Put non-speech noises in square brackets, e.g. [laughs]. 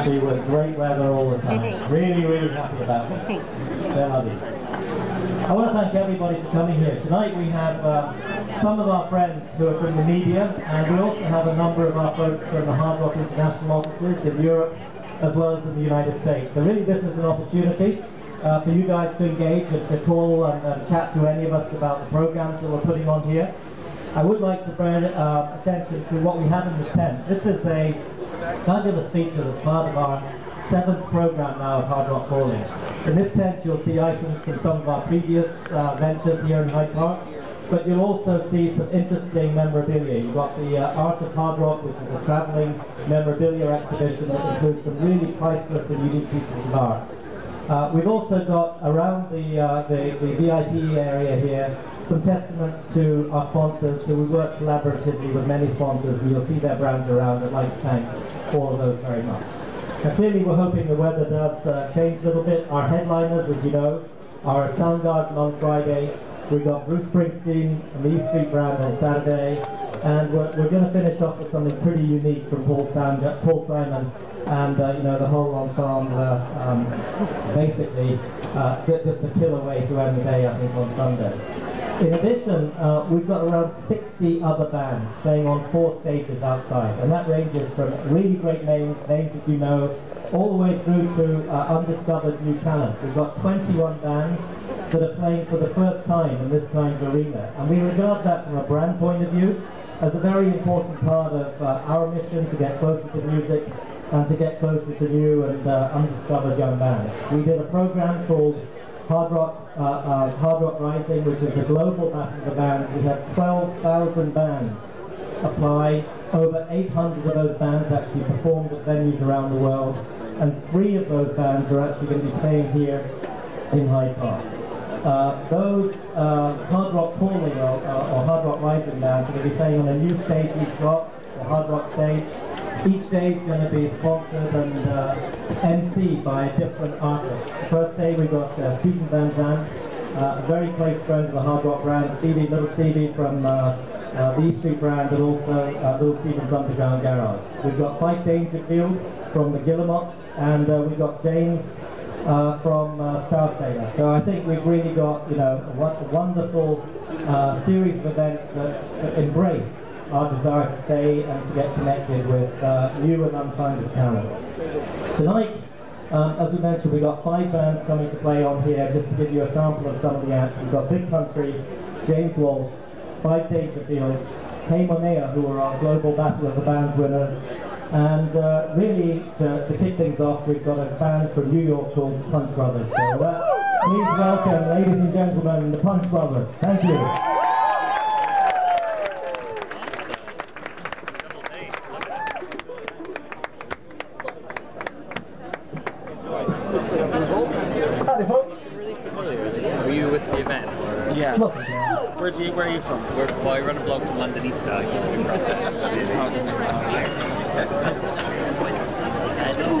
actually with great weather all the time. Really, really happy about this. They're lovely. I want to thank everybody for coming here. Tonight we have uh, some of our friends who are from the media, and we also have a number of our folks from the Hard Rock International offices in Europe, as well as in the United States. So really this is an opportunity uh, for you guys to engage and to call and, and, chat to any of us about the programs that we're putting on here. I would like to bring uh, attention to what we have in this tent. This is a fabulous feature as part of our seventh program now of Hard Rock Calling. In this tent you'll see items from some of our previous uh, ventures here in Hyde Park, but you'll also see some interesting memorabilia. You've got the uh, Art of Hard Rock, which is a traveling memorabilia exhibition that includes some really priceless and unique pieces of art. Uh, we've also got around the, uh, the, the, VIP area here some testaments to our sponsors. So we work collaboratively with many sponsors and you'll see their brands around. I'd like to thank all of those very much. Now clearly we're hoping the weather does uh, change a little bit. Our headliners, as you know, are Soundgarden on Friday. We've got Bruce Springsteen and the E Street Band on Saturday. And we're, we're going to finish off with something pretty unique from Paul, Sam, Paul Simon and uh, you know the whole ensemble uh, um, basically uh, just a killer way to end the day I think on Sunday. In addition, uh, we've got around 60 other bands playing on four stages outside, and that ranges from really great names, names that you know, all the way through to uh, undiscovered new talent. We've got 21 bands that are playing for the first time in this kind of arena, and we regard that from a brand point of view as a very important part of uh, our mission to get closer to music and to get closer to new and uh, undiscovered young bands. We did a program called Hard Rock, uh, uh, Hard Rock Rising, which is a global battle of the bands. We had 12,000 bands apply. Over 800 of those bands actually performed at venues around the world, and three of those bands are actually going to be playing here in Hyde Park. Uh, those uh, Hard Rock Calling or, or, Hard Rock Rising bands are going to be playing on a new stage each drop, the Hard Rock stage, each day is going to be sponsored and uh, emceed by different artists. The first day we got uh, Van Zandt, uh, a very close friend of the Hard Rock brand, Stevie, Little Stevie from uh, uh, the E Street brand, and also uh, Little Steven's Underground Garage. We've got Mike Dangerfield from the Guillemots, and uh, we've got James uh, from uh, Starsailor. So I think we've really got, you know, a, wonderful uh, series of events that, that embrace our desire to stay and to get connected with uh, new and unfounded talent. Tonight, um, as we mentioned, we've got five bands coming to play on here, just to give you a sample of some of the acts. We've got Big Country, James Walsh, Fyfe Dangerfields, Hey Monea, who are our Global Battle of the Bands winners, and uh, really, to, to, kick things off, we've got a band from New York called Punch Brothers. So uh, please welcome, ladies and gentlemen, the Punch Brothers. Thank you. Howdy, folks. You with the event? Or? Yeah. Where, do you, where are you from? we well, I run a blog from London East. [laughs]